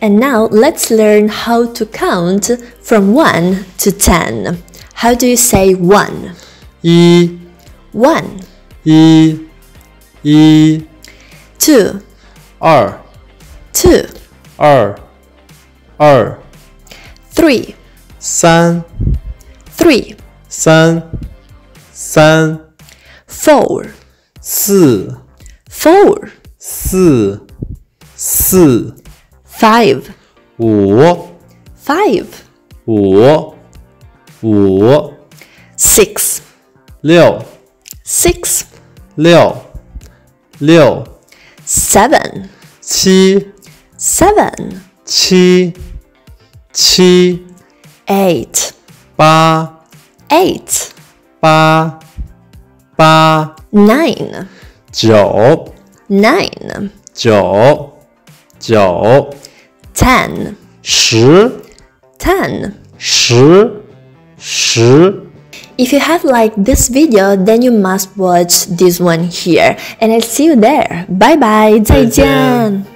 And now let's learn how to count from 1 to 10. How do you say 1? 一 1, 一一 2, 二 2, 二二 3, 三 3, 三三 4, 四 4, 四四 5, 五 5, 五五 6, 六 6, 六六 7, 七 7, 七七 8, 八 8, 八八 9, 九 9, 九 九 10, 十 10. 十十 If you have liked this video, then you must watch this one here. And I'll see you there. Bye bye. 再见。